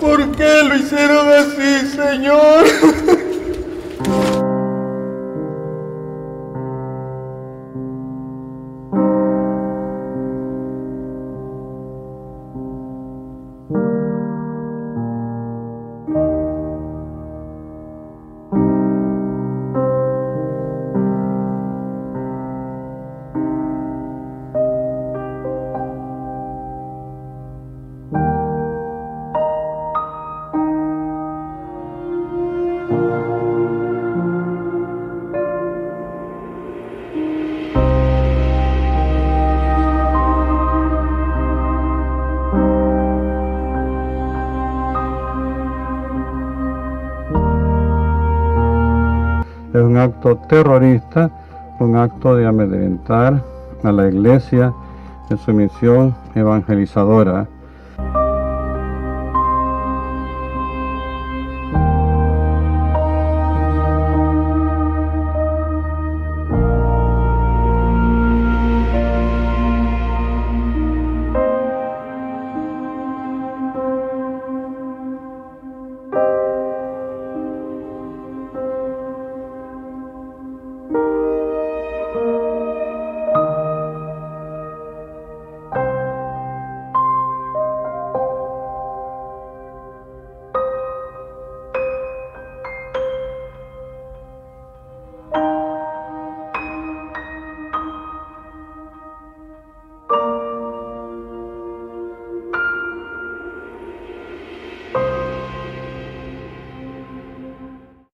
¿Por qué lo hicieron así, Señor? Es un acto terrorista, un acto de amedrentar a la iglesia en su misión evangelizadora